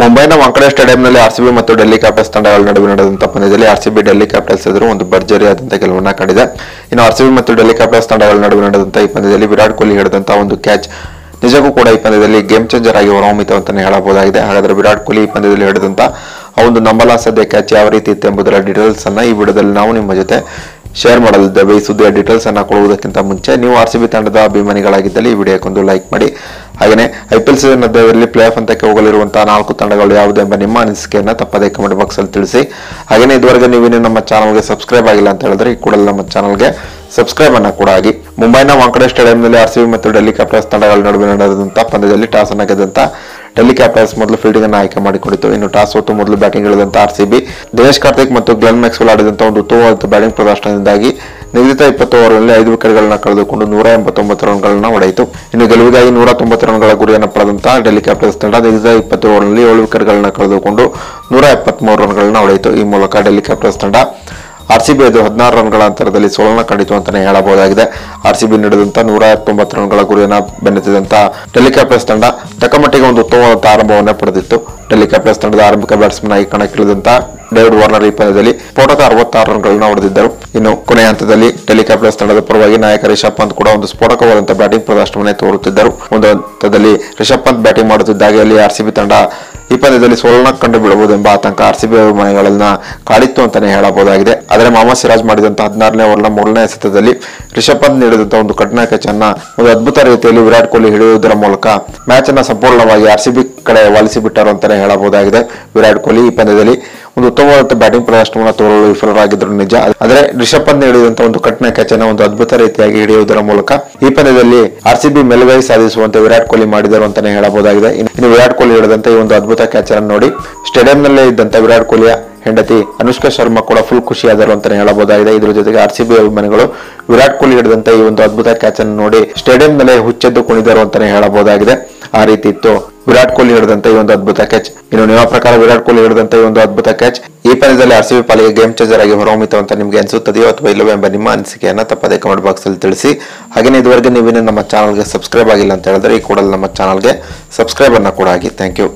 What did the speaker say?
ಮುಂಬೈನ ವಾಂಕಡೆ ಸ್ಟೇಡಿಯಂನಲ್ಲಿ ಆರ್ಸಿಬಿ ಮತ್ತು ಡೆಲ್ಲಿ ಕ್ಯಾಪಿಟಲ್ಸ್ ತಂಡಗಳ ನಡುವೆ ನಡೆದಂತಹ ಪಂದ್ಯದಲ್ಲಿ ಆರ್ಸಿಬಿ ಡೆಲ್ಲಿ ಕ್ಯಾಪಿಟಲ್ಸ್ ಎದುರು ಒಂದು ಭರ್ಜರಿಯಾದಂತಹ ಗೆಲುವನ್ನ ಕಂಡಿದೆ. ಇನ್ನು ಆರ್ಸಿಬಿ ಮತ್ತು ಡೆಲ್ಲಿ ಕ್ಯಾಪಿಟಲ್ಸ್ ತಂಡಗಳ ನಡುವೆ ನಡೆದಂತಹ ಈ ಪಂದ್ಯದಲ್ಲಿ ವಿರಾಟ್ ಕೊಹ್ಲಿ ಹಿಡಿದಂತಹ ಒಂದು ಕ್ಯಾಚ್ ನಿಜಕ್ಕೂ ಕೂಡ ಈ ಪಂದ್ಯದಲ್ಲಿ ಗೇಮ್ ಚೇಂಜರ್ ಆಗಿ ಹೊರಹೊಮ್ಮಿತು ಅಂತಾನೆ ಹೇಳಬಹುದಾಗಿದೆ. ಹಾಗಾದ್ರೆ ವಿರಾಟ್ ಕೊಹ್ಲಿ ಈ ಪಂದ್ಯದಲ್ಲಿ ಹಿಡಿದಂತಹ ಆ ಒಂದು ನಂಬಲಾಸಾಧ್ಯ ಕ್ಯಾಚ್ ಯಾವ ರೀತಿ ಇತ್ತು ಎಂಬುದರ ಡೀಟೇಲ್ಸ್ ಅನ್ನ ಈ ವಿಡಿಯೋದಲ್ಲಿ ನಾವು ನಿಮ್ಮ ಜೊತೆ ಶೇರ್ ಮಾಡಲಿದ್ದೇವೆ ಈ ಸುದ್ದಿಯ ಡೀಟೇಲ್ಸ್ ಅನ್ನು ಕೊಡುವುದಕ್ಕಿಂತ ಮುಂಚೆ ನೀವು ಆರ್ ಸಿ ಬಿ ತಂಡದ ಅಭಿಮಾನಿಗಳಾಗಿದ್ದಲ್ಲಿ ಈ ವಿಡಿಯೋಕ್ಕೊಂದು ಲೈಕ್ ಮಾಡಿ. ಹಾಗೆಯೇ ಐ ಪಿ ಎಲ್ ಸೀಸನ್ ಮಧ್ಯದಲ್ಲಿ ಪ್ಲೇ ಆಫ್ ಹಂತಕ್ಕೆ ಹೋಗಲಿರುವಂತಹ ನಾಲ್ಕು ತಂಡಗಳು ಯಾವುದು ಎಂಬ ನಿಮ್ಮ ಅನಿಸಿಕೆಯನ್ನು ತಪ್ಪದೇ ಕಮೆಂಟ್ ಬಾಕ್ಸ್ ಅಲ್ಲಿ ತಿಳಿಸಿ. ಹಾಗೆಯೇ ಇದುವರೆಗೆ ನೀವೇನು ನಮ್ಮ ಚಾನಲ್ಗೆ ಸಬ್ಸ್ಕ್ರೈಬ್ ಆಗಿಲ್ಲ ಅಂತ ಹೇಳಿದ್ರೆ ಈ ಕೂಡಲೇ ನಮ್ಮ ಚಾನಲ್ಗೆ ಸಬ್ಸ್ಕ್ರೈಬ್ ಅನ್ನು ಕೂಡ ಆಗಿ. ಮುಂಬೈನ ವಾಂಕಡೆ ಸ್ಟೇಡಿಯಂನಲ್ಲಿ ಬಿ ಮತ್ತು ಡೆಲ್ಲಿ ಕ್ಯಾಪಿಟಲ್ಸ್ ತಂಡಗಳ ನಡುವೆ ನಡೆದಂತಹ ಪಂದ್ಯದಲ್ಲಿ ಟಾಸ್ ಅನ್ನು ಗೆದ್ದಂತ ಡೆಲ್ಲಿ ಕ್ಯಾಪಿಟಲ್ಸ್ ಮೊದಲು ಫೀಲ್ಡಿಂಗ್ ಅನ್ನು ಆಯ್ಕೆ ಮಾಡಿಕೊಂಡಿತು ಇನ್ನು ಟಾಸ್ ಹೊತ್ತು ಮೊದಲು ಬ್ಯಾಟಿಂಗ್ ಇಳಿದಂತ ಆರ್ಸಿಬಿ ದಿನೇಶ್ ಕಾರ್ತಿಕ್ ಮತ್ತು ಗ್ಲೆನ್ ಮ್ಯಾಕ್ಸ್ವೆಲ್ ಆಡಿದಂತಹ ಒಂದು ಉತ್ತಮವಾದ ಬ್ಯಾಟಿಂಗ್ ಪ್ರದರ್ಶನದಿಂದಾಗಿ ನಿಗದಿತ ಇಪ್ಪತ್ತು ಓವರ್ನಲ್ಲಿ ಐದು ವಿಕೆಟ್ಗಳನ್ನು ಕಳೆದುಕೊಂಡು ನೂರ ಎಂಬತ್ತೊಂಬತ್ತು ರನ್ಗಳನ್ನ ಹೊಡೆಯಿತು ಇನ್ನು ಗೆಲುವಿಗಾಗಿ ನೂರ ತೊಂಬತ್ತು ರನ್ಗಳ ಗುರಿಯನ್ನು ಪಡೆದಂತಹ ಡೆಲ್ಲಿ ಕ್ಯಾಪಿಟಲ್ಸ್ ತಂಡ ನಿಗದಿತ ಇಪ್ಪತ್ತು ಓವರ್ನಲ್ಲಿ ಏಳು ವಿಕೆಟ್ಗಳನ್ನು ಕಳೆದುಕೊಂಡು ನೂರ ಎಪ್ಪತ್ಮೂರು ರನ್ಗಳನ್ನು ಹೊಡೆಯಿತು ಈ ಮೂಲಕ ಡೆಲ್ಲಿ ಕ್ಯಾಪಿಟಲ್ಸ್ ತಂಡ ಬಿ ಐದು ಹದಿನಾರು ರನ್ಗಳ ಅಂತರದಲ್ಲಿ ಸೋಲನ್ನು ಕಂಡಿತು ಅಂತಲೇ ಹೇಳಬಹುದಾಗಿದೆ. ಆರ್ಸಿಬಿ ನೀಡಿದಂತ ನೂರ ಎಪ್ಪತ್ತೊಂಬತ್ತು ರನ್ಗಳ ಗುರಿಯನ್ನು ಬೆನ್ನತ್ತಿದಂಥ ಡೆಲ್ಲಿ ಕ್ಯಾಪಿಟಲ್ಸ್ ತಂಡ ತಕ್ಕಮಟ್ಟಿಗೆ ಒಂದು ಉತ್ತಮವಾದಂತಹ ಆರಂಭವನ್ನು ಪಡೆದಿತ್ತು. ಡೆಲ್ಲಿ ಕ್ಯಾಪಿಟಲ್ಸ್ ತಂಡದ ಆರಂಭಿಕ ಬ್ಯಾಟ್ಸ್ಮನ್ ಆಗಿ ಕಣಕ್ಕಿಳಿದಂತ ಡೇವಿಡ್ ವಾರ್ನರ್ ಈ ಪಂದ್ಯದಲ್ಲಿ ಸ್ಫೋಟಕ ಅರವತ್ತಾರು ರನ್ಗಳನ್ನು ಹೊಡೆದಿದ್ದರು. ಇನ್ನು ಕೊನೆಯ ಹಂತದಲ್ಲಿ ಡೆಲ್ಲಿ ಕ್ಯಾಪಿಟಲ್ಸ್ ತಂಡದ ಪರವಾಗಿ ನಾಯಕ ರಿಷಬ್ ಪಂತ್ ಕೂಡ ಒಂದು ಸ್ಫೋಟಕವಾದಂತಹ ಬ್ಯಾಟಿಂಗ್ ಪ್ರದರ್ಶನವನ್ನೇ ತೋರುತ್ತಿದ್ದರು. ಒಂದು ಹಂತದಲ್ಲಿ ರಿಷಬ್ ಪಂತ್ ಬ್ಯಾಟಿಂಗ್ ಮಾಡುತ್ತಿದ್ದಾಗ ಅಲ್ಲಿ ಆರ್ಸಿಬಿ ತಂಡ ಈ ಪಂದ್ಯದಲ್ಲಿ ಸೋಲನ್ನ ಕಂಡು ಬೀಳಬಹುದೆಂಬ ಆತಂಕ ಆರ್ಸಿಬಿ ಅಭಿಮಾನಿಗಳನ್ನ ಕಾಡಿತ್ತು ಅಂತಾನೆ ಹೇಳಬಹುದಾಗಿದೆ. ಆದರೆ ಮಾಮ ಸಿರಾಜ್ ಮಾಡಿದಂತಹ ಹದಿನಾರನೇ ಓವರ್ನ ಮೂರನೇ ಎಸೆತದಲ್ಲಿ ರಿಷಬ್ ಪಂತ್ ನೀಡಿದಂತಹ ಒಂದು ಕಠಿಣ ಅನ್ನ ಒಂದು ಅದ್ಭುತ ರೀತಿಯಲ್ಲಿ ವಿರಾಟ್ ಕೊಹ್ಲಿ ಹಿಡಿಯುವುದರ ಮೂಲಕ ಮ್ಯಾಚ್ ಅನ್ನ ಸಂಪೂರ್ಣವಾಗಿ ಆರ್ಸಿಬಿ ಕಡೆ ವಾಲಿಸಿಬಿಟ್ಟರು ಅಂತಾನೆ ಹೇಳಬಹುದಾಗಿದೆ. ವಿರಾಟ್ ಕೊಹ್ಲಿ ಈ ಪಂದ್ಯದಲ್ಲಿ ಒಂದು ಉತ್ತಮವಾದ ಬ್ಯಾಟಿಂಗ್ ಪ್ರದರ್ಶನವನ್ನು ತೋರಲು ವಿಫಲರಾಗಿದ್ದರು ನಿಜ. ಆದರೆ ರಿಷಬ್ ಪಂತ್ ನೀಡಿದಂತಹ ಒಂದು ಕಠಿಣ ಕ್ಯಾಚ್ ಒಂದು ಅದ್ಭುತ ರೀತಿಯಾಗಿ ಹಿಡಿಯುವುದರ ಮೂಲಕ ಈ ಪಂದ್ಯದಲ್ಲಿ ಬಿ ಮೇಲುಗೈ ಸಾಧಿಸುವಂತೆ ವಿರಾಟ್ ಕೊಹ್ಲಿ ಮಾಡಿದರು ಅಂತಾನೆ ಹೇಳಬಹುದಾಗಿದೆ. ಇನ್ನು ಇನ್ನು ವಿರಾಟ್ ಕೊಹ್ಲಿ ಹಿಡಿದಂತ ಈ ಒಂದು ಅದ್ಭುತ ಕ್ಯಾಚ್ ಅನ್ನು ನೋಡಿ ಸ್ಟೇಡಿಯಂನಲ್ಲೇ ಇದ್ದಂತ ವಿರಾಟ್ ಕೊಹ್ಲಿಯ ಹೆಂಡತಿ ಅನುಷ್ಕಾ ಶರ್ಮಾ ಕೂಡ ಫುಲ್ ಖುಷಿಯಾದರು ಅಂತಾನೆ ಹೇಳಬಹುದಾಗಿದೆ. ಇದರ ಜೊತೆಗೆ ಆರ್ ಸಿ ಬಿ ಅಭಿಮಾನಿಗಳು ವಿರಾಟ್ ಕೊಹ್ಲಿ ಹಿಡಿದಂತ ಈ ಒಂದು ಅದ್ಭುತ ಕ್ಯಾಚ್ ಅನ್ನು ನೋಡಿ ಸ್ಟೇಡಿಯಂನಲ್ಲೇ ಹುಚ್ಚೆದ್ದು ಕುಣಿದರು ಅಂತಾನೆ ಹೇಳಬಹುದಾಗಿದೆ. ಆ ರೀತಿ ಇತ್ತು. ವಿರಾಟ್ ಕೊಹ್ಲಿ ಹಿಡಿದಂತ ಈ ಒಂದು ಅದ್ಭುತ ಕ್ಯಾಚ್ ಇನ್ನು ನಿಮ್ಮ ಪ್ರಕಾರ ವಿರಾಟ್ ಕೊಹ್ಲಿ ಹಿಡಿದಂತ ಈ ಒಂದು ಅದ್ಭುತ ಕ್ಯಾಚ್ ಈ ಪಂದ್ಯದಲ್ಲಿ ಆರ್ ಸಿ ಪಾಲಿಗೆ ಗೇಮ್ ಚೇಂಜರ್ ಆಗಿ ಹೊರಹೊಮ್ಮಿತು ಅಂತ ನಿಮ್ಗೆ ಅನಿಸುತ್ತದೆಯೋ ಅಥವಾ ಇಲ್ಲವೋ ಎಂಬ ನಿಮ್ಮ ಅನಿಸಿಕೆಯನ್ನು ತಪ್ಪದೆ ಕಮೆಂಟ್ ಬಾಕ್ಸ್ ಅಲ್ಲಿ ತಿಳಿಸಿ. ಹಾಗೆಯೇ ಇದುವರೆಗೆ ನೀವೇನು ನಮ್ಮ ಚಾನಲ್ಗೆ ಸಬ್ಸ್ಕ್ರೈಬ್ ಆಗಿಲ್ಲ ಅಂತ ಹೇಳಿದ್ರೆ ಈ ಕೂಡಲೇ ನಮ್ಮ ಚಾನಲ್ಗೆ ಸಬ್ಸ್ಕ್ರೈಬ್ ಅನ್ನ ಕೂಡ ಆಗಿ ಥ್ಯಾಂಕ್ ಯು